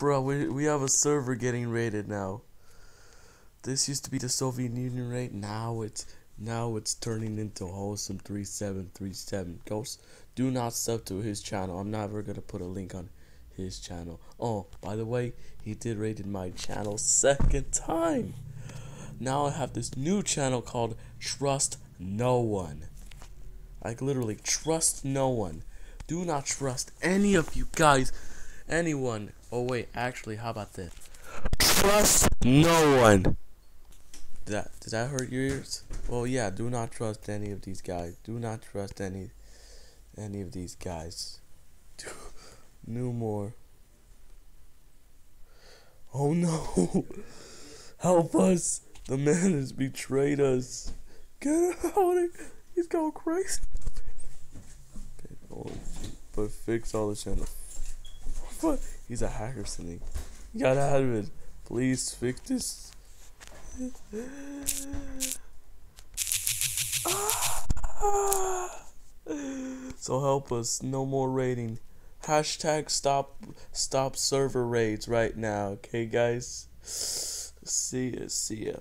Bro, we, we have a server getting raided now. This used to be the Soviet Union raid. Now it's now it's turning into Wholesome 3737. Ghost, do not sub to his channel. I'm never gonna put a link on his channel. Oh, by the way, he did raided my channel second time. Now I have this new channel called Trust No One. Like literally, trust no one. Do not trust any of you guys, anyone. Oh wait, actually, how about this? Trust no one. Did that did that hurt your ears? Well, yeah. Do not trust any of these guys. Do not trust any any of these guys. no more. Oh no! Help us! The man has betrayed us. Get out! He's going crazy. On. Oh, but fix all the channel. He's a hacker something. You got out of it. Please fix this. So help us. No more raiding. Hashtag stop stop server raids right now. Okay guys. See ya. See ya.